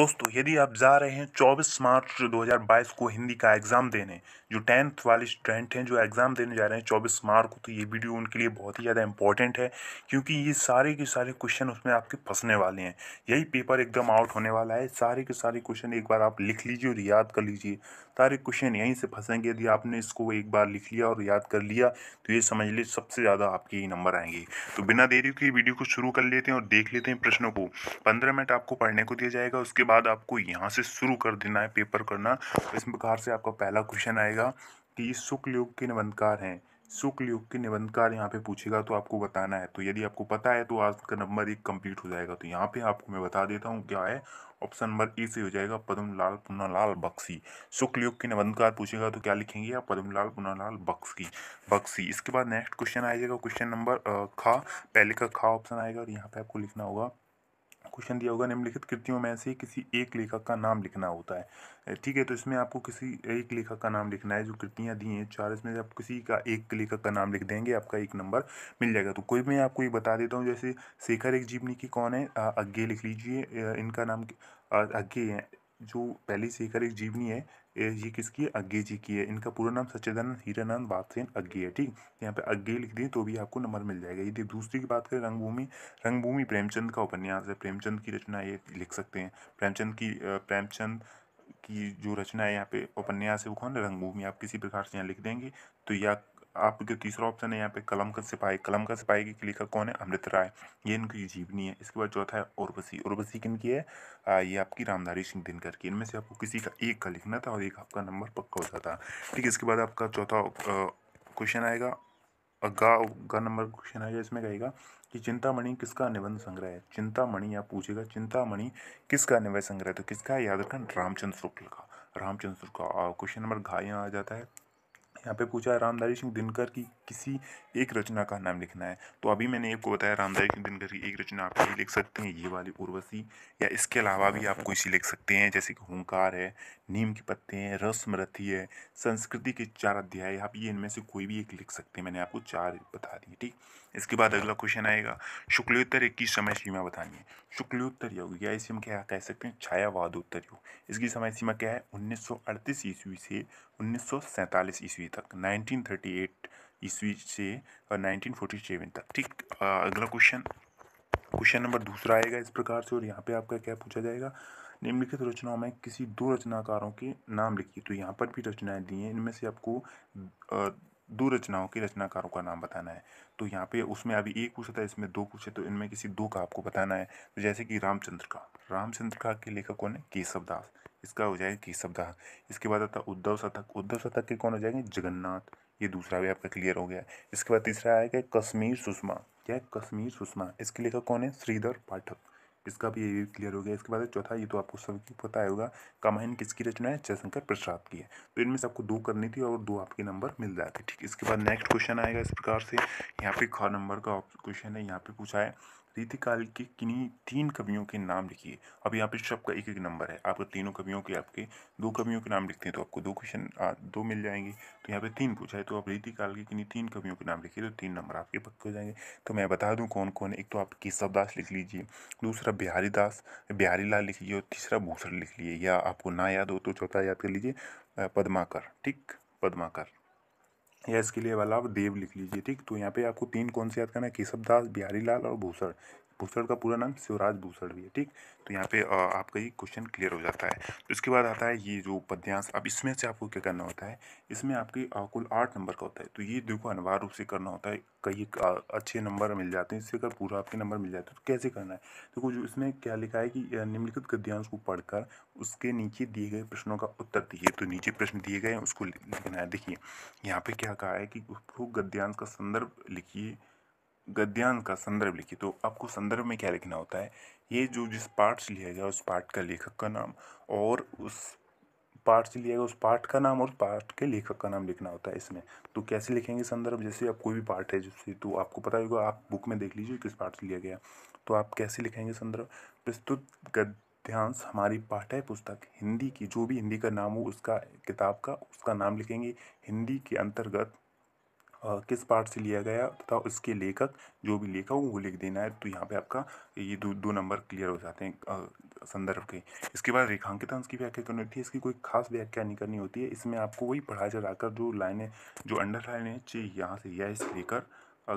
दोस्तों, यदि आप जा रहे हैं 24 मार्च 2022 को हिंदी का एग्ज़ाम देने, जो टेंथ वाले स्टूडेंट हैं जो एग्ज़ाम देने जा रहे हैं 24 मार्च को तो ये वीडियो उनके लिए बहुत ही ज़्यादा इंपॉर्टेंट है, क्योंकि ये सारे के सारे क्वेश्चन उसमें आपके फंसने वाले हैं। यही पेपर एकदम आउट होने वाला है। सारे के सारे क्वेश्चन एक बार आप लिख लीजिए और याद कर लीजिए। सारे क्वेश्चन यहीं से फंसेंगे। यदि आपने इसको एक बार लिख लिया और याद कर लिया तो ये समझ लीजिए सबसे ज़्यादा आपके ही नंबर आएँगे। तो बिना देरी के वीडियो को शुरू कर लेते हैं और देख लेते हैं प्रश्नों को। पंद्रह मिनट आपको पढ़ने को दिया जाएगा, उसके बाद आपको यहाँ से शुरू कर देना है पेपर करना। तो इस प्रकार से आपका पहला क्वेश्चन आएगा कि शुक्ल युग के निबंधकार हैं। शुक्ल युग के निबंधकार यहाँ पे पूछेगा तो आपको बताना है। तो यदि आपको पता है तो आज का नंबर एक कंप्लीट हो जाएगा। तो यहाँ पे आपको मैं बता देता हूँ क्या है। ऑप्शन नंबर ए से हो जाएगा पद्मलाल पुनालाल बक्सी। शुक्ल युग के निबंधकार पूछेगा तो क्या लिखेंगे आप? पद्मलाल पुनालाल बक्सी। बक्सी। इसके बाद नेक्स्ट क्वेश्चन आ जाएगा क्वेश्चन नंबर खा। पहले का खा ऑप्शन आएगा और यहाँ पे आपको लिखना होगा क्वेश्चन दिया होगा, निम्नलिखित कृतियों में से किसी एक लेखक का नाम लिखना होता है। ठीक है तो इसमें आपको किसी एक लेखक का नाम लिखना है जो कृतियाँ दी हैं, चार इसमें आप किसी का एक लेखक का नाम लिख देंगे, आपका एक नंबर मिल जाएगा। तो कोई मैं आपको ये बता देता हूँ, जैसे शेखर एक जीवनी की कौन है? अज्ञे लिख लीजिए इनका नाम अज्ञे है, जो पहली शेखर एक जीवनी है ये किसकी है? अज्ञे जी की है। इनका पूरा नाम सच्चिदानंद, हीरानंद वासेन अज्ञे है, ठीक? यहाँ पे अज्ञे लिख दिए तो भी आपको नंबर मिल जाएगा। यदि दूसरी की बात करें, रंगभूमि रंगभूमि प्रेमचंद का उपन्यास है। प्रेमचंद की रचना ये लिख सकते हैं। प्रेमचंद की प्रेमचंद की जो रचना है यहाँ पे उपन्यास है, वो कौन है? रंगभूमि। आप किसी प्रकार से यहाँ लिख देंगे तो या आपके तीसरा ऑप्शन है यहाँ पे कलम का सिपाही कलम का सिपाही की लेखक कौन है? अमृत राय। ये इनकी जीवनी है। इसके बाद चौथा है उर्वशी। उर्वशी किन की है? आ, ये आपकी रामधारी सिंह दिनकर की। इनमें से आपको किसी का एक का लिखना था और एक आपका नंबर पक्का होता था ठीक है इसके बाद आपका चौथा क्वेश्चन आएगा। गा गा नंबर क्वेश्चन आएगा। इसमें कहेगा कि चिंतामणि किसका निबंध संग्रह है? चिंतामणि आप पूछेगा चिंतामणि किसका निबंध संग्रह तो किसका है? याद रखना रामचंद्र शुक्ल का। रामचंद्र का। क्वेश्चन नंबर घा यहाँ आ जाता है। यहाँ पे पूछा है, रामधारी सिंह दिनकर की किसी एक रचना का नाम लिखना है। तो अभी मैंने एक को बताया, रामधारी सिंह दिनकर की एक रचना आप ये लिख सकते हैं, ये वाली उर्वशी, या इसके अलावा भी आप कोई सी लिख सकते हैं, जैसे कि हूंकार है, नीम के पत्ते हैं, रसमृति है, संस्कृति के चार अध्याय, आप ये इनमें से कोई भी एक लिख सकते हैं, मैंने आपको चार बता दिए, ठीक? इसके बाद अगला क्वेश्चन आएगा। शुक्लोत्तर की समय सीमा बतानी है। शुक्लोत्तर योग या इसे हम क्या कह सकते हैं? छायावादोत्तर योग। इसकी समय सीमा क्या है? उन्नीस ईस्वी से उन्नीस ईस्वी तक, नाइनटीन ईस्वी से और नाइनटीन तक। ठीक अगला क्वेश्चन क्वेश्चन नंबर दूसरा आएगा इस प्रकार से और यहाँ पे आपका क्या पूछा जाएगा? निम्नलिखित रचनाओं में किसी दो रचनाकारों के नाम लिखिए। तो यहाँ पर भी रचनाएँ दी हैं। इनमें से आपको दो रचनाओं के रचनाकारों का नाम बताना है। तो यहाँ पे उसमें अभी एक पूछा था, इसमें दो पूछे तो इनमें किसी दो का आपको बताना है। तो जैसे कि रामचंद्र का। रामचंद्र का के लेखक कौन है? केशव दास। इसका हो जाएगा केशव दास। इसके बाद आता उद्धव शतक। उद्धव शतक के कौन हो जाएँगे? जगन्नाथ। ये दूसरा भी आपका क्लियर हो गया। इसके बाद तीसरा आएगा कश्मीर सुषमा। क्या कश्मीर सुषमा। इसके लेखक कौन है? श्रीधर पाठक। इसका भी ये क्लियर हो गया। इसके बाद चौथा, ये तो आपको सबकी पता होगा कामायन किसकी रचना है? जयशंकर प्रसाद की है। तो इनमें से आपको दो करनी थी और दो आपके नंबर मिल जाते ठीक, इसके बाद नेक्स्ट क्वेश्चन आएगा इस प्रकार से। यहाँ पे ख नंबर का क्वेश्चन है, यहाँ पे पूछा है। रीतिकाल के किन्हीं तीन कवियों के नाम लिखिए। अब यहाँ पे सबका एक एक नंबर है। आपको तीनों कवियों के आपके दो कवियों के नाम लिखते हैं तो आपको दो क्वेश्चन दो मिल जाएँगे। तो यहाँ पे तीन पूछा है तो आप रीतिकाल के किन्हीं तीन कवियों के नाम लिखिए तो तीन नंबर आपके पक्के हो जाएँगे। तो मैं बता दूँ कौन कौन एक तो आप केशव दास लिख लीजिए, दूसरा बिहारी दास बिहारी लाल लिख लीजिए और तीसरा भूषण लिख लीजिए। या आपको ना याद हो तो चौथा याद कर लीजिए पदमाकर, ठीक? पदमाकर। या इसके लिए वाला आप देव लिख लीजिए, ठीक? तो यहाँ पे आपको तीन कौन से याद करना है? केशव दास बिहारी लाल और भूषण। भूषण का पूरा नाम शिवराज भूषण भी है, ठीक? तो यहाँ पे आपका ये क्वेश्चन क्लियर हो जाता है। तो इसके बाद आता है ये जो पद्यांश, अब इसमें से आपको क्या करना होता है? इसमें आपके कुल आठ नंबर का होता है। तो ये देखो अनिवार्य रूप से करना होता है, कई अच्छे नंबर मिल जाते हैं, इससे अगर पूरा आपके नंबर मिल जाते हैं तो कैसे करना है? देखो जो इसमें क्या लिखा है कि निम्नलिखित गद्यांश को पढ़कर उसके नीचे दिए गए प्रश्नों का उत्तर दिए तो नीचे प्रश्न दिए गए हैं, उसको लिखना है। देखिए, यहाँ पे क्या कहा है कि उसको गद्यांश का संदर्भ लिखिए। गद्यांश का संदर्भ लिखिए तो आपको संदर्भ में क्या लिखना होता है? ये जो जिस पाठ से लिया गया, उस पाठ का लेखक का नाम और उस पाठ से लिया गया, उस पाठ का नाम और पाठ के लेखक का नाम लिखना होता है इसमें। तो कैसे लिखेंगे संदर्भ? जैसे आप कोई भी पाठ है जिससे तो आपको पता होगा, आप बुक में देख लीजिए किस पाठ से लिया गया। तो आप कैसे लिखेंगे संदर्भ? प्रस्तुत गद्यांश हमारी पाठ्य पुस्तक, हिंदी की, जो भी हिंदी का नाम हो, उसका, किताब का, उसका नाम लिखेंगे। हिंदी के अंतर्गत किस पार्ट से लिया गया तथा उसके लेखक जो भी लेखक वो लिख देना है। तो यहाँ पे आपका ये दो दो नंबर क्लियर हो जाते हैं संदर्भ के। इसके बाद रेखांकित अंश की व्याख्या करनी होती है इसकी कोई खास व्याख्या नहीं करनी होती है। इसमें आपको वही पढ़ा चढ़ाकर जो लाइनें, जो अंडर लाइन है चाहिए यहाँ से यह से लेकर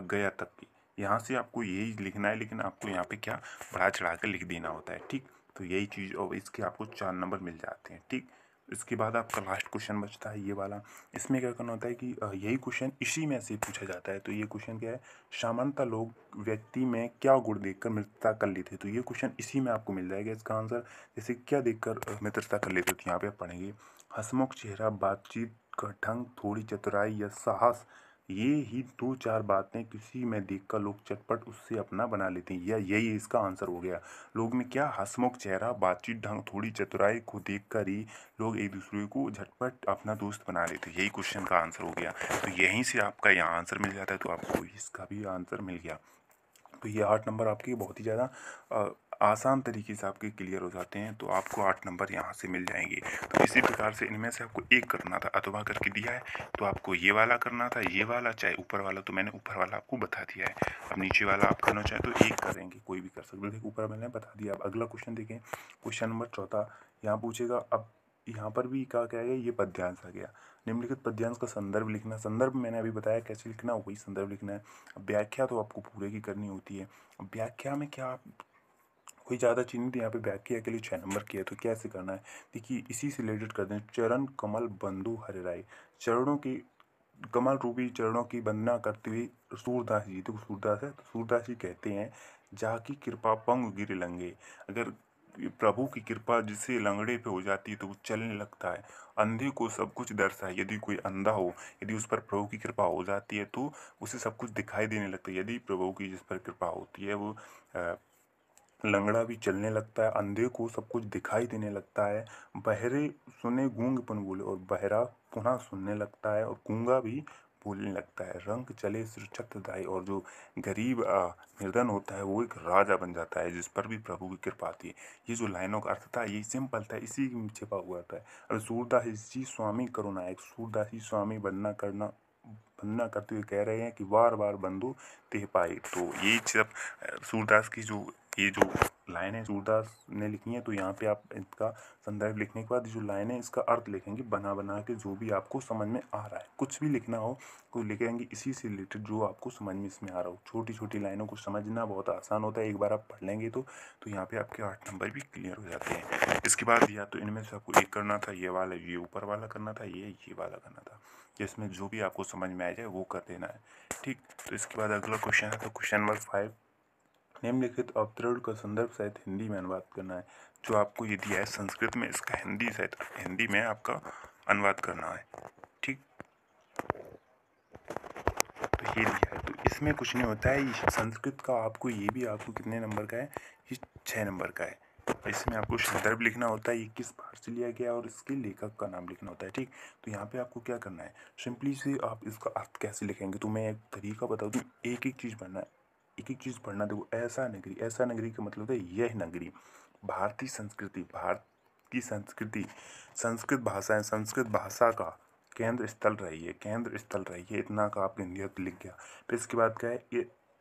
गया तक की यहाँ से आपको यही लिखना है, लेकिन आपको यहाँ पे क्या बढ़ा चढ़ा कर लिख देना होता है, ठीक? तो यही चीज़, और इसके आपको चार नंबर मिल जाते हैं, ठीक? इसके बाद आपका लास्ट क्वेश्चन बचता है ये वाला। इसमें क्या करना होता है कि यही क्वेश्चन इसी में से पूछा जाता है। तो ये क्वेश्चन क्या है? सामान्यतः लोग व्यक्ति में क्या गुण देखकर मित्रता कर लेते तो ये क्वेश्चन इसी में आपको मिल जाएगा। इसका आंसर जैसे क्या देखकर मित्रता कर लेते तो यहाँ पे आप पढ़ेंगे, हसमुख चेहरा, बातचीत का ढंग, थोड़ी चतुराई या साहस ये ही दो चार बातें किसी में देखकर लोग चटपट उससे अपना बना लेते हैं। या यही इसका आंसर हो गया। लोग में क्या हसमुख चेहरा, बातचीत ढंग थोड़ी चतुराई को देखकर ही लोग एक दूसरे को झटपट अपना दोस्त बना लेते हैं। यही क्वेश्चन का आंसर हो गया। तो यहीं से आपका यहाँ आंसर मिल जाता है। तो आपको इसका भी आंसर मिल गया। तो ये आठ नंबर आपके बहुत ही ज़्यादा आसान तरीके से आपके क्लियर हो जाते हैं तो आपको आठ नंबर यहाँ से मिल जाएँगे। तो इसी प्रकार से इनमें से आपको एक करना था, अथवा करके दिया है तो आपको ये वाला करना था, ये वाला, चाहे ऊपर वाला तो मैंने ऊपर वाला आपको बता दिया है। अब नीचे वाला आप करना चाहें तो एक करेंगे, कोई भी कर सकते देखिए, ऊपर मैंने बता दिया, अब अगला क्वेश्चन देखें। क्वेश्चन नंबर चौथा, यहाँ पूछेगा, अब यहाँ पर भी क्या क्या है ये पद्यांश आ गया। निम्नलिखित पद्यांश का संदर्भ लिखना, संदर्भ मैंने अभी बताया कैसे लिखना, वही संदर्भ लिखना है। व्याख्या तो आपको पूरे की करनी होती है। व्याख्या में क्या आप कोई ज़्यादा चीज़ नहीं थी, यहाँ पे व्याख्या के लिए छः नंबर किया तो कैसे करना है? देखिए, इसी से रिलेटेड कर दें, चरण कमल बंधु हरे राय। चरणों की, कमल रूपी चरणों की वंदना करते हुए सूरदास जी तो सूरदास है तो सूरदास जी कहते हैं, जाकी कृपा पंग गिर लंगे अगर प्रभु की कृपा जिससे लंगड़े पे हो जाती है तो वो चलने लगता है। अंधे को सब कुछ दर्शा है यदि कोई अंधा हो, यदि उस पर प्रभु की कृपा हो जाती है तो उसे सब कुछ दिखाई देने लगता है। यदि प्रभु की जिस पर कृपा होती है, वो लंगड़ा भी चलने लगता है, अंधे को सब कुछ दिखाई देने लगता है। बहरे सुने गूंगपन बोले और बहरा पुनः सुनने लगता है और गूँगा भी बोलने लगता है। रंग चले सिर छत्रदाई और जो गरीब निर्धन होता है वो एक राजा बन जाता है, जिस पर भी प्रभु की कृपा आती है। ये जो लाइनों का अर्थ था, ये सिंपल था, इसी में छिपा हुआ था। अब सूरदास जी स्वामी करुणा एक सूरदास जी स्वामी बनना करना, बनना करते हुए कह रहे हैं कि बार बार बंधु तेह पाए। तो ये सब सूरदास की जो ये जो लाइन है सूरदास ने लिखी है तो यहाँ पे आप इसका संदर्भ लिखने के बाद, जो लाइन है इसका अर्थ लिखेंगे, बना बना के जो भी आपको समझ में आ रहा है। कुछ भी लिखना हो तो लिखेंगे इसी से रिलेटेड जो आपको समझ में इसमें आ रहा हो। छोटी छोटी लाइनों को समझना बहुत आसान होता है, एक बार आप पढ़ लेंगे तो तो यहाँ पे आपके आठ नंबर भी क्लियर हो जाते हैं। इसके बाद या तो इनमें से आपको एक करना था, ये वाला, ये ऊपर वाला करना था, ये ये वाला करना था। जिसमें जो भी आपको समझ में आ जाए, वो कर देना है। ठीक तो इसके बाद अगला क्वेश्चन है तो क्वेश्चन नंबर फाइव निम्नलिखित अवतरण का संदर्भ सहित हिंदी में अनुवाद करना है, जो आपको ये दिया है संस्कृत में, इसका हिंदी सहित हिंदी में आपका अनुवाद करना है। ठीक? तो ये दिया है। तो इसमें कुछ नहीं होता है संस्कृत का आपको, ये भी आपको कितने नंबर का है? ये छः नंबर का है। इसमें आपको संदर्भ लिखना होता है, ये किस बार से लिया गया और इसके लेखक का नाम लिखना होता है। ठीक? तो यहाँ पे आपको क्या करना है? सिंपली से आप इसका अर्थ कैसे लिखेंगे? तो मैं एक तरीका बता दूँ एक एक चीज़ बनना है। एक एक चीज़ पढ़ना, देखो, ऐसा नगरी ऐसा नगरी का मतलब है यह नगरी। भारतीय संस्कृति भारत की संस्कृति, संस्कृत भाषा है संस्कृत भाषा का केंद्र स्थल रही है, केंद्र स्थल रही है। इतना का आप हिंदी लिख गया। फिर इसके बाद क्या है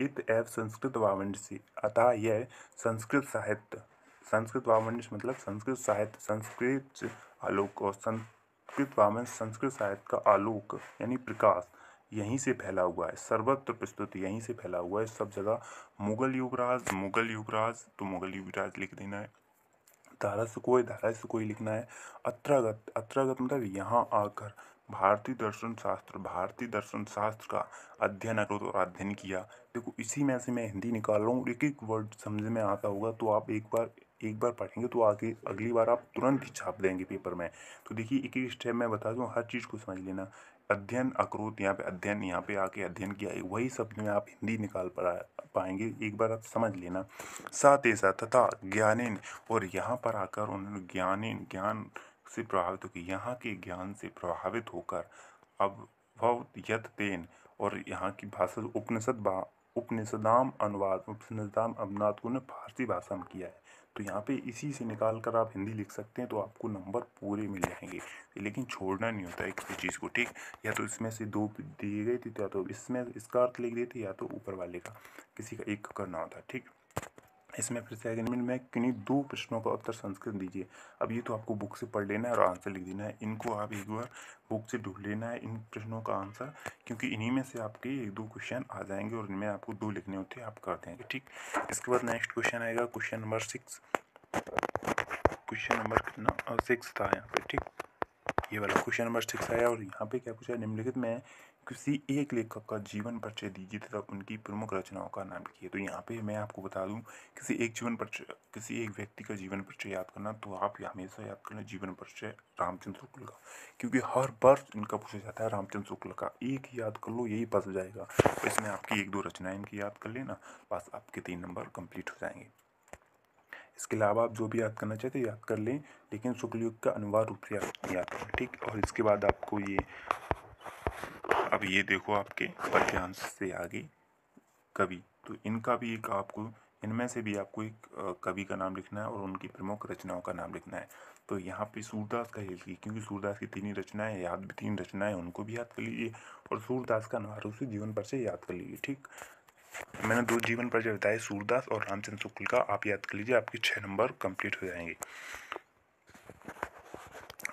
इत एव संस्कृत वावंशी अतः यह संस्कृत साहित्य। संस्कृत वावंश मतलब संस्कृत साहित्य, संस्कृत आलोक और संस्कृत वावंश संस्कृत साहित्य का आलोक, यानी प्रकाश। यहीं से फैला हुआ है। सर्वत्र प्रस्तुत यहीं से फैला हुआ है। सब जगह मुगल युवराज मुगल युवराज तो मुगल युवराज लिख देना है। धारा से कोई धारा से कोई लिखना है। अत्रागत अत्रागत मतलब यहाँ आकर भारतीय दर्शन शास्त्र, भारतीय दर्शन शास्त्र का अध्ययन, अवरोध और अध्ययन किया। देखो, इसी में से मैं हिंदी निकाल रहा हूँ। एक एक वर्ड समझ में आता होगा तो आप एक बार एक बार पढ़ेंगे तो आगे, अगली बार आप तुरंत ही छाप देंगे पेपर में। तो देखिए एक एक स्टेप मैं बता दूँ, हर चीज़ को समझ लेना। अध्ययन अक्रोत यहाँ पे, अध्ययन यहाँ पे आके अध्ययन किया। वही शब्द में आप हिंदी निकाल पा पाएँगे, एक बार आप समझ लेना। साथ ही साथ तथा ज्ञानेन, और यहाँ पर आकर उन्होंने ज्ञानिन, ज्ञान से प्रभावित होकर, यहाँ के ज्ञान से प्रभावित होकर, अब भव यत तेन और यहाँ की भाषा उपनिषद उपनिषदाम अनुवाद उपनिषदाम अनुवाद को फारसी भाषा में किया है। तो यहाँ पे इसी से निकाल कर आप हिंदी लिख सकते हैं तो आपको नंबर पूरे मिल जाएँगे। लेकिन छोड़ना नहीं होता है किसी चीज़ को, ठीक? या तो इसमें से दो दिए गए थे, या तो इसमें, इसका अर्थ लिख देते, या तो ऊपर वाले का, किसी का एक करना होता, ठीक? इसमें फिर से आगे में किन्हीं दो प्रश्नों का उत्तर संस्कृत दीजिए। अब ये तो आपको बुक से पढ़ लेना है और आंसर लिख देना है। इनको आप एक बार बुक से ढूंढ लेना है इन प्रश्नों का आंसर क्योंकि इन्हीं में से आपके एक दो क्वेश्चन आ जाएँगे और इनमें आपको दो लिखने होते हैं, आप कर देंगे, ठीक? इसके बाद नेक्स्ट क्वेश्चन आएगा question number six question number कितना? सिक्स था यहाँ पे, ठीक? ये वाला क्वेश्चन नंबर सिक्स आया और यहाँ पे क्या पूछा? निम्नलिखित में किसी एक लेखक का जीवन परिचय दीजिए तथा उनकी प्रमुख रचनाओं का नाम लिखिए। तो यहाँ पे मैं आपको बता दूँ, किसी एक जीवन परिचय, किसी एक व्यक्ति का जीवन परिचय याद करना तो आप हमेशा याद करना जीवन परिचय रामचंद्र शुक्ल का। क्योंकि हर वर्ष इनका पूछा जाता है रामचंद्र शुक्ल का। एक याद कर लो, यही बस जाएगा। इसमें आपकी एक दो रचनाएँ इनकी याद कर लेना, बस आपके तीन नंबर कंप्लीट हो जाएँगे। इसके अलावा आप जो भी याद करना चाहते याद कर लें, लेकिन शुक्ल युग का अनिवार्य रूप से याद करें, ठीक? और इसके बाद आपको ये अब ये देखो आपके पद्यांश से आगे कवि। तो इनका भी एक आपको, इनमें से भी आपको एक कवि का नाम लिखना है और उनकी प्रमुख रचनाओं का नाम लिखना है। तो यहाँ पे सूरदास का हेल्प की क्योंकि सूरदास की तीन ही रचनाएँ याद भी तीन रचनाएँ उनको भी याद कर लीजिए और सूरदास का नारू से जीवन पर से याद कर लीजिए, ठीक? मैंने दो जीवन पर बताए, सूरदास और रामचंद्र शुक्ल का, आप याद कर लीजिए, आपके छः नंबर कंप्लीट हो जाएँगे।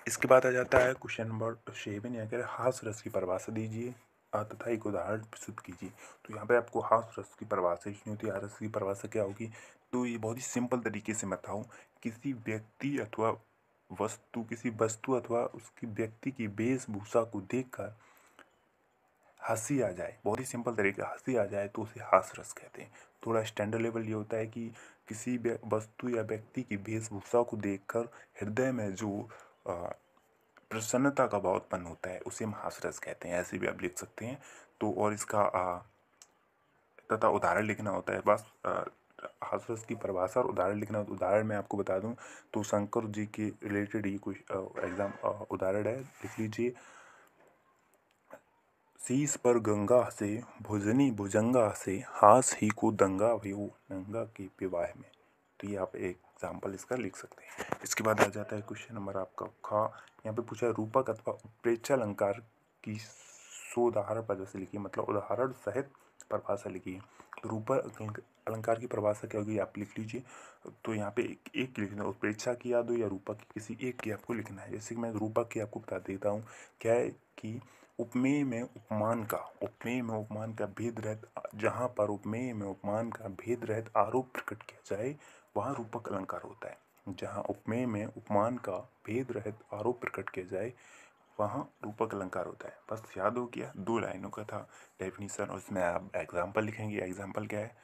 इसके बाद आ जाता है क्वेश्चन नंबर सेवन या कह हास रस की परिभाषा दीजिए। तथा एक उदाहरण प्रस्तुत कीजिए। तो यहाँ पे आपको हास रस की परिभाषा लिखनी होती है रस की परिभाषा क्या होगी? तो ये बहुत ही सिंपल तरीके से बताऊँ, किसी व्यक्ति अथवा वस्तु, किसी वस्तु अथवा उसकी व्यक्ति की वेशभूषा को देखकर हँसी आ जाए, बहुत ही सिंपल तरीके हँसी आ जाए तो उसे हास रस कहते हैं। थोड़ा स्टैंडर्ड लेवल ये होता है कि किसी वस्तु या व्यक्ति की वेशभूषा को देखकर हृदय में जो प्रसन्नता का भाव उत्पन्न होता है, उसे हम हासरस कहते हैं, ऐसे भी आप लिख सकते हैं। तो और इसका तथा उदाहरण लिखना होता है, बस हासरस की परिभाषा और उदाहरण लिखना उदाहरण मैं आपको बता दूँ। तो शंकर जी के रिलेटेड ही कुछ एग्ज़ाम उदाहरण है, लिख लीजिए। शीस पर गंगा से, भुजनी भुजंगा से, हास ही को दंगा वो नंगा के विवाह में। तो ये आप एक एग्ज़ाम्पल इसका लिख सकते हैं। इसके बाद आ जाता है क्वेश्चन नंबर आपका खा। यहाँ पे पूछा है रूपक अथवा प्रेक्षा अलंकार की सोदाहरण पद से लिखिए मतलब उदाहरण सहित परिभाषा लिखिए तो रूपक अलंकार की परिभाषा क्या होगी? आप लिख लीजिए। तो यहाँ पे एक, एक लिखना है प्रेक्षा की याद हो या रूपक की किसी एक की आपको लिखना है। जैसे कि मैं रूपक की आपको बता देता हूँ। क्या है कि उपमेय में उपमान का, उपमेय में उपमान का भेद रहित, जहाँ पर उपमेय में उपमान का भेद रहित, आरोप प्रकट किया जाए, वहाँ रूपक अलंकार होता है। जहाँ उपमेय में उपमान का भेद रहित, आरोप प्रकट किया जाए, वहाँ रूपक अलंकार होता है। बस याद हो गया, दो लाइनों का था डेफिनीसन उसमें आप एग्ज़ाम्पल लिखेंगे एग्ज़ाम्पल क्या है?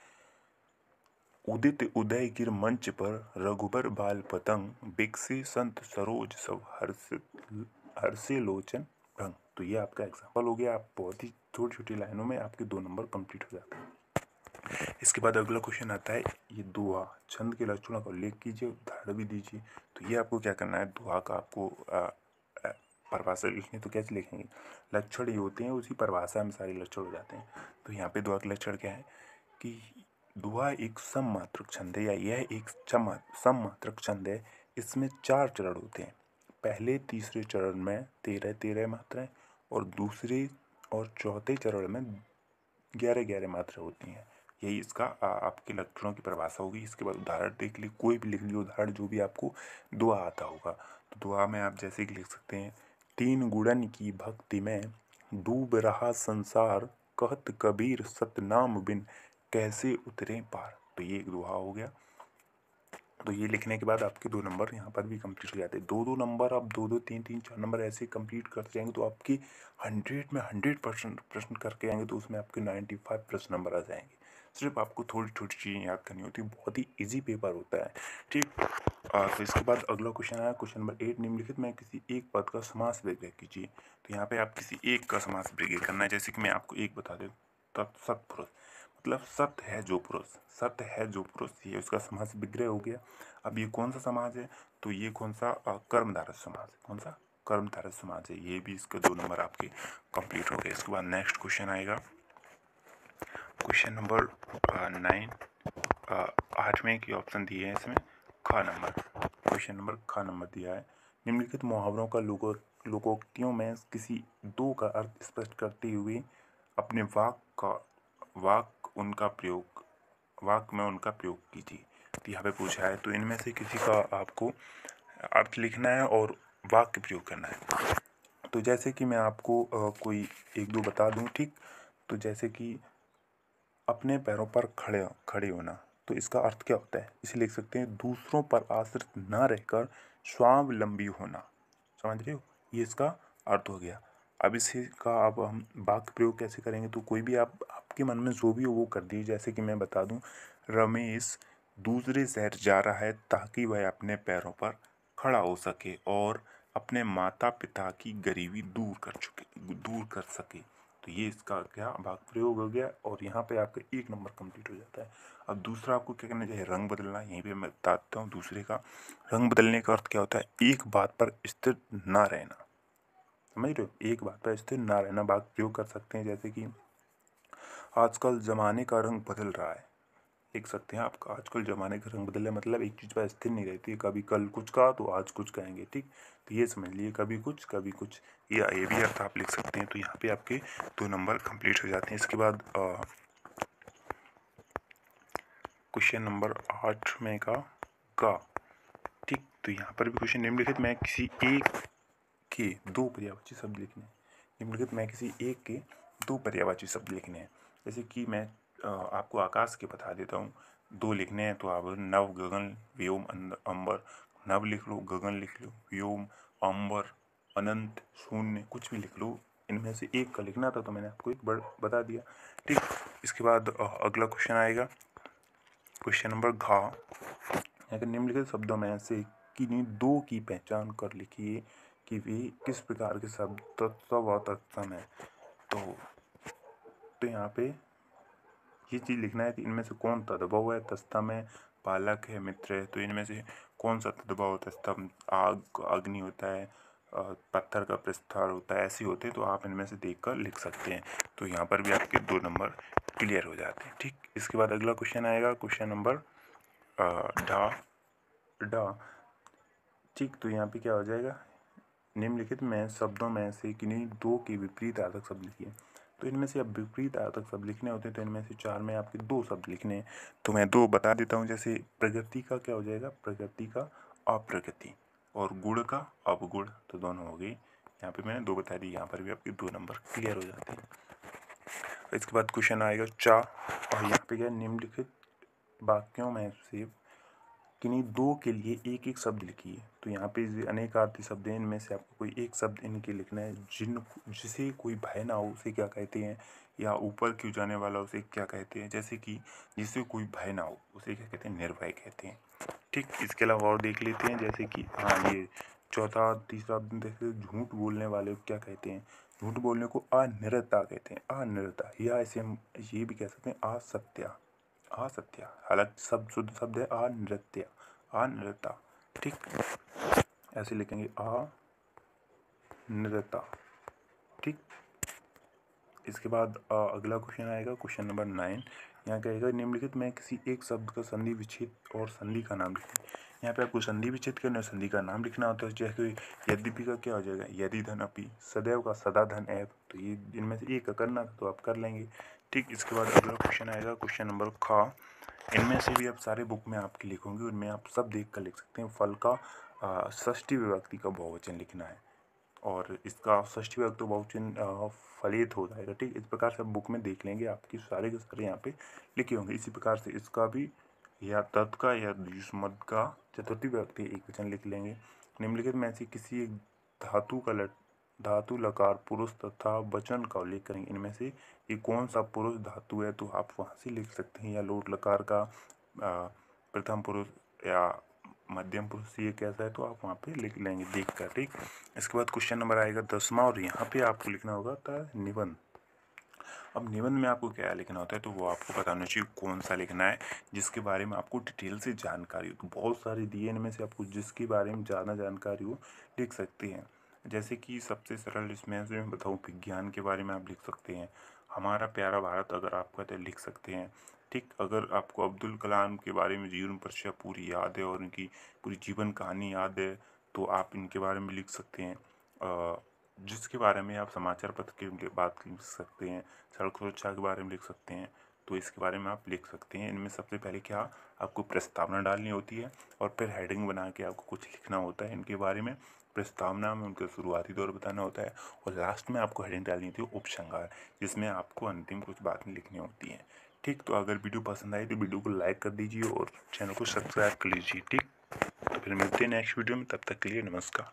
उदित उदय गिर मंच पर, रघुबर बाल पतंग, बिकसे संत सरोज सब हर्ष, हर्षे लोचन तो ये आपका एग्ज़ाम्पल हो गया। आप बहुत ही छोटी छोटी लाइनों में आपके दो नंबर कंप्लीट हो जाते हैं। इसके बाद अगला क्वेश्चन आता है, ये दुआ छंद के लक्षणों का उल्लेख कीजिए, उदाहरण भी दीजिए। तो ये आपको क्या करना है? दुआ का आपको परिभाषा लिखनी तो कैसे लिखेंगे? लक्षण ये होते हैं, उसी परिभाषा में सारे लक्षण हो जाते हैं। तो यहाँ पे दुआ के लक्षण क्या है? कि दुआ एक सममात्रक छंद है या यह एक सम मात्रक छंद है। इसमें चार चरण होते हैं। पहले तीसरे चरण में तेरह तेरह मात्राएँ और दूसरे और चौथे चरण में ग्यारह ग्यारह मात्रा होती हैं। यही इसका आपके लक्षणों की परिभाषा होगी। इसके बाद उदाहरण देख ली, कोई भी लिख ली, उदाहरण जो भी आपको दुआ आता होगा। तो दुआ में आप जैसे कि लिख सकते हैं, तीन गुणन की भक्ति में डूब रहा संसार, कहत कबीर सतनाम बिन कैसे उतरे पार? तो ये एक दुआ हो गया। तो ये लिखने के बाद आपके दो नंबर यहाँ पर भी कंप्लीट हो जाते हैं। दो दो नंबर आप दो दो तीन तीन चार नंबर ऐसे कंप्लीट करते जाएँगे तो आपकी हंड्रेड में हंड्रेड परसेंट प्रश्न करके आएँगे तो उसमें आपके नाइन्टी फाइव प्रश्न नंबर आ जाएँगे। सिर्फ़ आपको थोड़ी छोटी चीज़ें याद करनी होती है, बहुत ही ईजी पेपर होता है। ठीक तो इसके बाद अगला क्वेश्चन आया क्वेश्चन नंबर एट निम्नलिखित में किसी एक पद का समास विग्रह कीजिए। तो यहाँ पे आप किसी एक का समास विग्रह करना है, जैसे कि मैं आपको एक बता दूँ तत् सत्पुरुष मतलब सत्य है जो पुरुष, सत्य है जो पुरुष, ये उसका समाज विग्रह हो गया। अब ये कौन सा समाज है? तो ये कौन सा कर्मधारक समाज है। कौन सा? कर्मधारक समाज है। ये भी इसके दो नंबर आपके कंप्लीट हो गए। इसके बाद नेक्स्ट क्वेश्चन आएगा। क्वेश्चन नंबर नाइन आठवें की ऑप्शन दिए हैं इसमें, खा नंबर। क्वेश्चन नंबर खा नंबर दिया है। निम्नलिखित मुहावरों का लोगो लोकोक्तियों में किसी दो का अर्थ स्पष्ट करते हुए अपने वाक का, वाक उनका प्रयोग, वाक में उनका प्रयोग कीजिए। तो यहाँ पे पूछा है तो इनमें से किसी का आपको अर्थ लिखना है और वाक्य प्रयोग करना है। तो जैसे कि मैं आपको कोई एक दो बता दूँ, ठीक? तो जैसे कि अपने पैरों पर खड़े खड़े होना तो इसका अर्थ क्या होता है? इसे लिख सकते हैं, दूसरों पर आश्रित न रहकर स्वावलंबी होना। समझ रहे हो? ये इसका अर्थ हो गया। अब इसी का अब हम वाक्य प्रयोग कैसे करेंगे? तो कोई भी आप आपके मन में जो भी हो, वो कर दीजिए। जैसे कि मैं बता दूँ, रमेश दूसरे शहर जा रहा है ताकि वह अपने पैरों पर खड़ा हो सके और अपने माता पिता की गरीबी दूर कर चुके, दूर कर सके। तो ये इसका क्या भाग प्रयोग हो गया और यहाँ पे आपका एक नंबर कंप्लीट हो जाता है। अब दूसरा आपको क्या करना चाहिए? रंग बदलना। यहीं पे मैं बताता हूँ दूसरे का। रंग बदलने का अर्थ क्या होता है? एक बात पर स्थिर ना रहना। समझ रहे हो? एक बात पर स्थिर ना रहना। भाग प्रयोग कर सकते हैं जैसे कि आजकल ज़माने का रंग बदल रहा है। देख सकते हैं आपका आजकल ज़माने का रंग बदल है मतलब एक चीज़ पर स्थिर नहीं रहती कभी कल कुछ कहा तो आज कुछ कहेंगे, ठीक? तो ये समझ लिए कभी कुछ कभी कुछ। या ये भी अर्थ आप लिख सकते हैं तो यहाँ पे आपके दो नंबर कंप्लीट हो जाते हैं। इसके बाद क्वेश्चन नंबर आठ में का का ठीक? तो यहाँ पर भी क्वेश्चन निम्नलिखित मैं किसी एक के दो पर्यावाची शब्द लिखने निम्नलिखित मैं किसी एक के दो पर्यावाची शब्द लिखने हैं। जैसे कि मैं आपको आकाश के बता देता हूँ। दो लिखने हैं तो आप नव, गगन, व्योम अंबर। नव लिख लो, गगन लिख लो, व्योम, अंबर, अनंत, शून्य, कुछ भी लिख लो। इनमें से एक का लिखना था तो मैंने आपको एक बड़, बता दिया। ठीक, इसके बाद अगला क्वेश्चन आएगा। क्वेश्चन नंबर घा। अगर निम्नलिखित शब्दों में से किन्हीं दो की पहचान कर लिखिए कि वे किस प्रकार के शब्द, तत्व व तत्सम है? तो तो यहाँ पे ये चीज़ लिखना है कि इनमें से कौन तद्भव है? तस्तम है, पालक है, मित्र है। तो इनमें से कौन सा तद्भव होता है? स्तंभ, आग, अग्नि होता है पत्थर का प्रस्थार होता है, ऐसे होते हैं तो आप इनमें से देख कर लिख सकते हैं। तो यहाँ पर भी आपके दो नंबर क्लियर हो जाते हैं, ठीक? इसके बाद अगला क्वेश्चन आएगा क्वेश्चन नंबर डा डा ठीक तो यहाँ पे क्या हो जाएगा? निम्नलिखित में शब्दों में से किन्हीं दो के विपरीत आधक शब्द लिखिए। तो इनमें से अब विपरीत आतक शब्द लिखने होते हैं तो इनमें से चार में आपके दो शब्द लिखने हैं। तो मैं दो बता देता हूँ, जैसे प्रगति का क्या हो जाएगा? प्रगति का अप्रगति और गुड़ का अवगुड़ तो दोनों हो गई। यहाँ पे मैंने दो बता दी, यहाँ पर भी आपके दो नंबर क्लियर हो जाते हैं। इसके बाद क्वेश्चन आएगा चा, और यहाँ पे क्या निम्नलिखित वाक्यों में से किन्हीं दो के लिए एक एक शब्द लिखिए। तो यहाँ पे अनेक आरती शब्द हैं, इनमें से आपको कोई एक शब्द इनके लिखना है, जिन जिसे कोई भय ना हो, उसे क्या कहते हैं? या ऊपर क्यों जाने वाला, उसे क्या कहते हैं? जैसे कि जिसे कोई भय ना हो, उसे क्या कहते हैं? निर्भय कहते हैं। ठीक, इसके अलावा और देख लेते हैं, जैसे कि हाँ ये चौथा, तीसरा देखते झूठ बोलने वाले क्या कहते हैं? झूठ बोलने को अनिरता कहते हैं। अनिरता, या ऐसे हम ये भी कह सकते हैं, असत्या। असत्य हालाँकि सब शुद्ध शब्द है अनृत्य अनृता ठीक। ऐसे लिखेंगे आ नृता ठीक। इसके बाद अगला क्वेश्चन आएगा क्वेश्चन नंबर नाइन यहाँ कहेगा, निम्नलिखित में किसी एक शब्द का संधि विच्छेद और संधि का नाम लिखें। यहाँ पे आपको संधि विच्छेद करना है, संधि का नाम लिखना होता है, जैसे यद्यपि का क्या हो जाएगा, यदि धन अपी, सदैव का सदा धन ऐप तो ये इनमें से एक करना तो आप कर लेंगे। ठीक, इसके बाद अगला क्वेश्चन आएगा क्वेश्चन नंबर खा इनमें से भी आप सारे बुक में आपकी लिखोगे, उनमें आप सब देख कर लिख सकते हैं। फल का षष्ठी विभक्ति का बहुवचन लिखना है। और इसका षष्ठी विभक्ति बहुवचन फलित हो जाएगा, ठीक? इस प्रकार से आप बुक में देख लेंगे, आपकी सारे के सारे यहाँ पे लिखे होंगे। इसी प्रकार से इसका भी, या तत् का, या युष्मद का चतुर्थी व्यक्ति एक वचन लिख लेंगे। निम्नलिखित में से किसी एक धातु का लट धातु, लकार, पुरुष तथा वचन का उल्लेख करेंगे। इनमें से ये कौन सा पुरुष धातु है तो आप वहाँ से लिख सकते हैं। या लोट, लकार का प्रथम पुरुष या मध्यम पुरुष ये कैसा है तो आप वहाँ पे लिख लेंगे देख कर ठीक? इसके बाद क्वेश्चन नंबर आएगा दसवा, और यहाँ पे आपको लिखना होगा था निबंध। अब निबंध में आपको क्या लिखना होता है तो वो आपको बताना चाहिए कौन सा लिखना है, जिसके बारे में आपको डिटेल से जानकारी हो। तो बहुत सारी दिए इनमें से आपको जिसके बारे में ज़्यादा जानकारी हो, लिख सकते हैं। जैसे कि सबसे सरल इसमें से मैं बताऊँ, विज्ञान के बारे में आप लिख सकते हैं। हमारा प्यारा भारत अगर आप कहते लिख सकते हैं। ठीक, अगर आपको अब्दुल कलाम के बारे में जीवन परिचय पूरी याद है और उनकी पूरी जीवन कहानी याद है तो आप इनके बारे में लिख सकते हैं। जिसके बारे में आप समाचार पत्र की बात लिख सकते हैं, सड़क सुरक्षा के बारे में लिख सकते हैं तो इसके बारे में आप लिख सकते हैं। इनमें सबसे पहले क्या आपको प्रस्तावना डालनी होती है और फिर हेडिंग बना के आपको कुछ लिखना होता है इनके बारे में। प्रस्तावना में उनका शुरुआती दौर बताना होता है और लास्ट में आपको हेडिंग डालनी होती है उपसंहार, जिसमें आपको अंतिम कुछ बातें लिखनी होती हैं। ठीक तो अगर वीडियो पसंद आई तो वीडियो को लाइक कर दीजिए और चैनल को सब्सक्राइब कर लीजिए, ठीक? तो फिर मिलते हैं नेक्स्ट वीडियो में, तब तक के लिए नमस्कार।